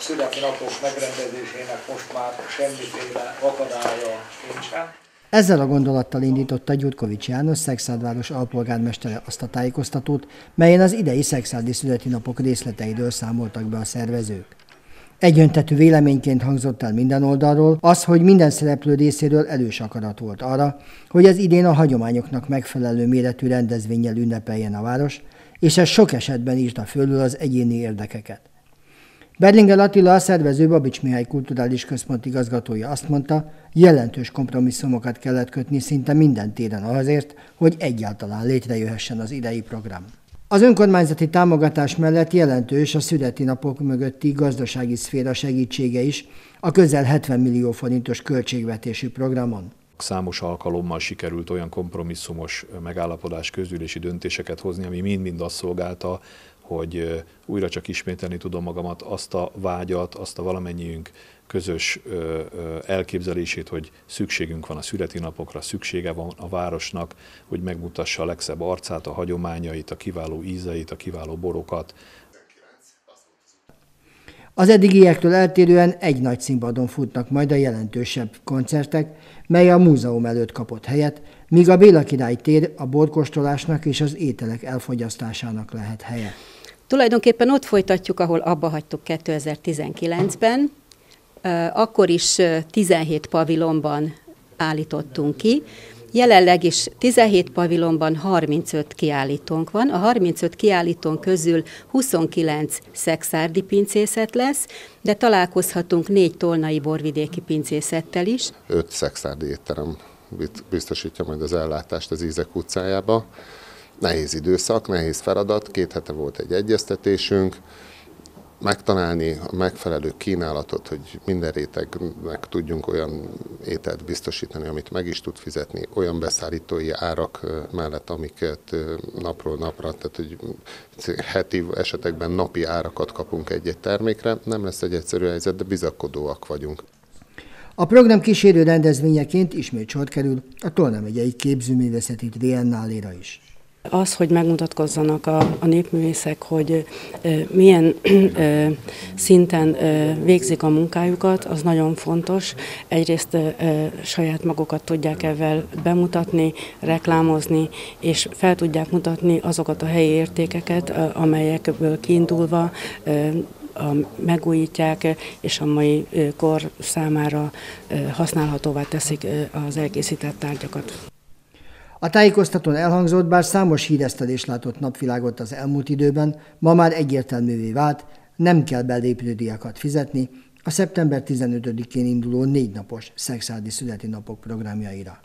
születi napok megrendezésének most már semmiféle akadálya nincsen. Ezzel a gondolattal indította Gyurkovics János, Szexádváros alpolgármestere azt a tájékoztatót, melyen az idei szexádi születi napok részleteiről számoltak be a szervezők. Egyöntetű véleményként hangzott el minden oldalról az, hogy minden szereplő részéről elős akarat volt arra, hogy az idén a hagyományoknak megfelelő méretű rendezvényel ünnepeljen a város, és ez sok esetben írta fölül az egyéni érdekeket. Berlinger Attila, a szervező Babics Mihály Kulturális Központ igazgatója azt mondta, jelentős kompromisszumokat kellett kötni szinte minden téren azért, hogy egyáltalán létrejöhessen az idei program. Az önkormányzati támogatás mellett jelentős a születi napok mögötti gazdasági szféra segítsége is a közel 70 millió forintos költségvetésű programon. Számos alkalommal sikerült olyan kompromisszumos megállapodás közülési döntéseket hozni, ami mind-mind azt szolgálta, hogy újra csak ismételni tudom magamat, azt a vágyat, azt a valamennyiünk közös elképzelését, hogy szükségünk van a születinapokra, szüksége van a városnak, hogy megmutassa a legszebb arcát, a hagyományait, a kiváló ízeit, a kiváló borokat. Az eddigiektől eltérően egy nagy színpadon futnak majd a jelentősebb koncertek, mely a múzeum előtt kapott helyet, míg a Béla Király tér a borkostolásnak és az ételek elfogyasztásának lehet helye. Tulajdonképpen ott folytatjuk, ahol abba hagytuk 2019-ben, akkor is 17 pavilonban állítottunk ki, Jelenleg is 17 pavilonban 35 kiállítónk van. A 35 kiállítón közül 29 szexárdi pincészet lesz, de találkozhatunk négy tolnai borvidéki pincészettel is. Öt szexárdi étterem biztosítja majd az ellátást az Ízek utcájába. Nehéz időszak, nehéz feladat, két hete volt egy egyeztetésünk, megtalálni a megfelelő kínálatot, hogy minden rétegnek tudjunk olyan ételt biztosítani, amit meg is tud fizetni, olyan beszállítói árak mellett, amiket napról napra, tehát hogy heti esetekben napi árakat kapunk egy-egy termékre. Nem lesz egy egyszerű helyzet, de bizakodóak vagyunk. A program kísérő rendezvényeként ismét sor kerül a Tolna megyei képzőművészeti triennáléra is. Az, hogy megmutatkozzanak a, a népművészek, hogy e, milyen e, szinten e, végzik a munkájukat, az nagyon fontos. Egyrészt e, saját magukat tudják ezzel bemutatni, reklámozni, és fel tudják mutatni azokat a helyi értékeket, amelyekből kiindulva e, a, megújítják, és a mai kor számára használhatóvá teszik az elkészített tárgyakat. A tájékoztatón elhangzott, bár számos híresztelés látott napvilágot az elmúlt időben, ma már egyértelművé vált, nem kell belépődíjakat fizetni a szeptember 15-én induló négy napos szexádi születi napok programjaira.